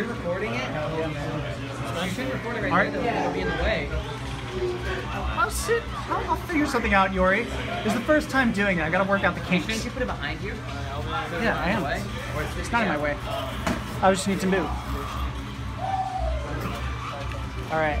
you're recording it, you shouldn't record it right there. It'll be in the way. I'll sit. I'll, I'll figure something out, Yori. It's the first time doing it. I gotta work out the Shouldn't kinks. you put it behind you? Yeah, I am. Way? It's, It's not in my way. I just need to move. All right.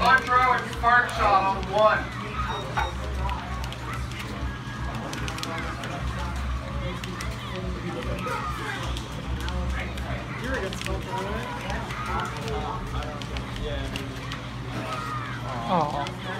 Front row and Spark Shot on one. Oh.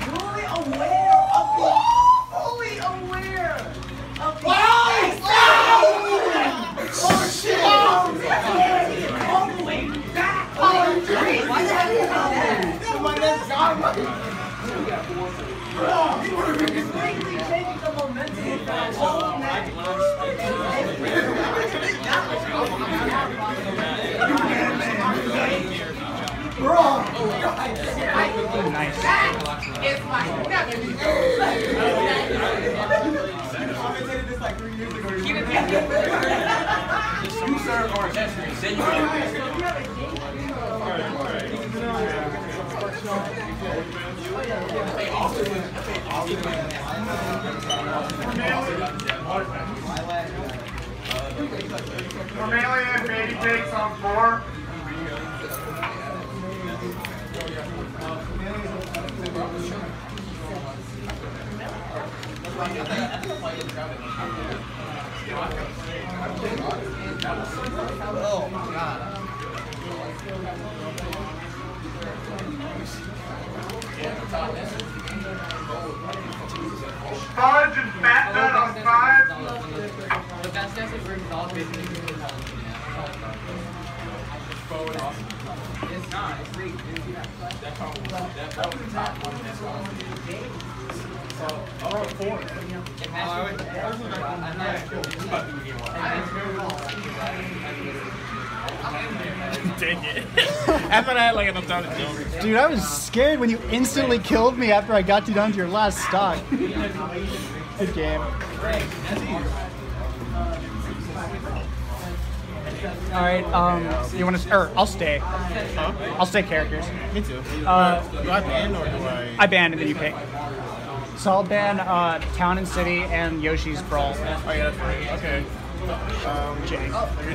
Fully aware of the fully aware of the oh shit all the way back on the tree why the hell you that Someone that's gone Bro, you were completely changing the momentum of that whole match. Bro, Nice. it's my nephew. Fudge and Fat Nut on five. The best guess is we're all basically. It's not. It's. Didn't you see that play? It has to be. I'm not- Dang it. I thought I had like enough time to jump. Dude, I was scared when you instantly killed me after I got you down to your last stock. Good game. All right, um, you want to? Or I'll stay. I'll stay characters. Me too. Uh, do I ban or do I? I ban and then you pick. So I'll ban uh, Town and City and Yoshi's Brawl. Oh yeah, that's right. Okay. Um, Jay. you're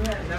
I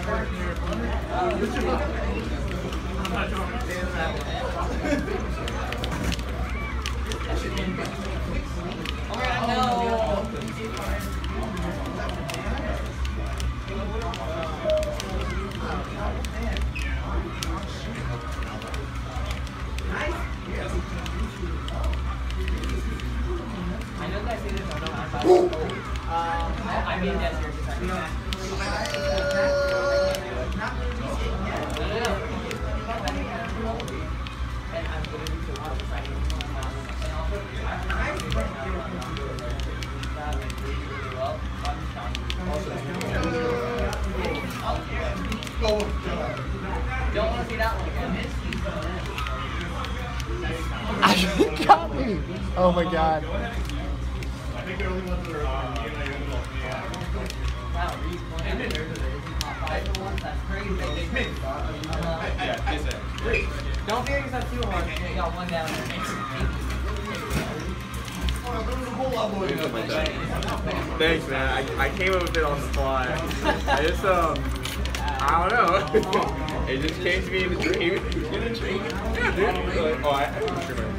Oh my god. Wow, Reese pointed there to the five to one. That's crazy. Uh, Don't fear yourself too hard. You got one down Thanks, man. I, I came up with it on the fly. I just, um, I don't know. it just came to me in a dream. Yeah, dude. Oh, I, I didn't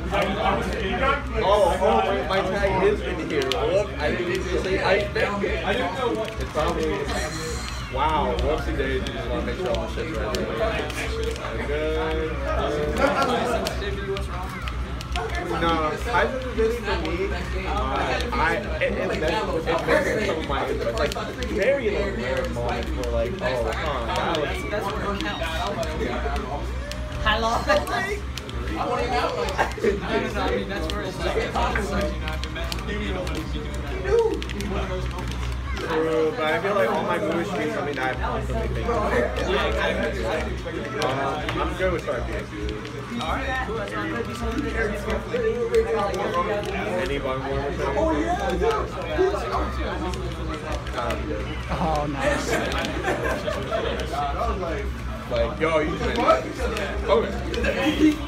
Oh, oh, my, my tag is in here. Look, I didn't even say I think it. I didn't know what. It's probably. Wow, whoopsie daisy. Just want to make sure all the shit's right. Good. No, high sensitivity for me, uh, I it, it, messes, it messes some of my interests. Like very like rare moments where like, oh, huh, that was. That's where it counts. Hello. I want to out like. No, no, no. I mean, that's where it's like. It's awesome. You know, I've been messing with you. True, but I feel like all my something that I constantly about. Uh, I'm good with Starfield, dude. Any bug more or something? Oh, yeah. Oh, nice. Like, yo, you. Okay.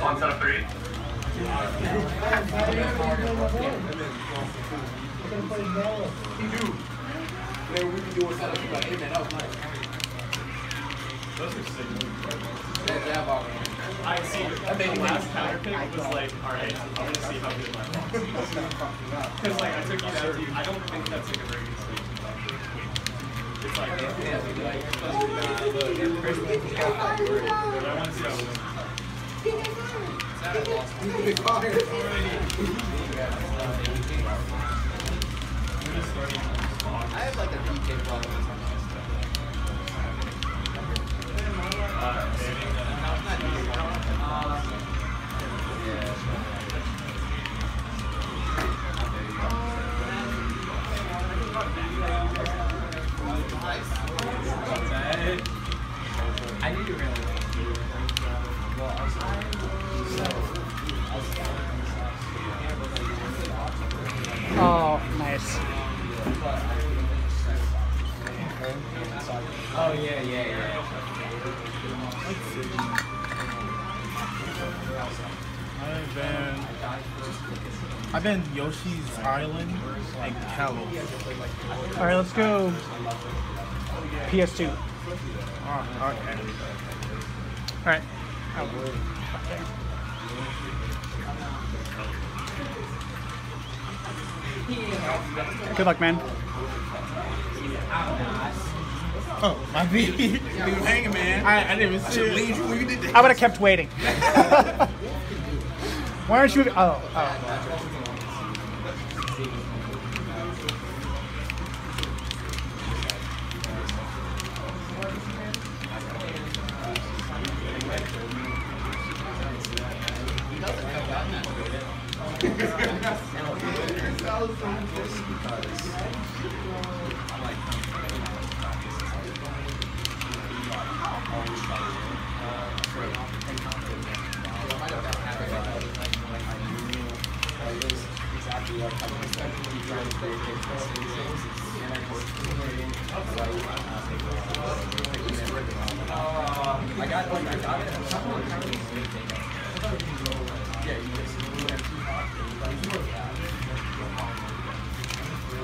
One sub three. We can do a setup for that. Hey, man, that was nice. Those are sick. That. I see. I think the last counter pick was like, alright, I'm gonna see how good my is. Because, like, I took you down to you. I don't think that's like a very good solution. It's like, yeah. like, it's like, I have like a PK problem. Oh, yeah, yeah, yeah. I've been, I've been Yoshi's Island and Calo. Alright, let's go. PS2. Oh, okay. Alright. Good luck, man. Oh, my feet. You hanging, man. I, I didn't even see I you when you did that. I would have kept waiting. Why aren't you? Oh, oh. Thank you.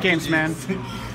games, man.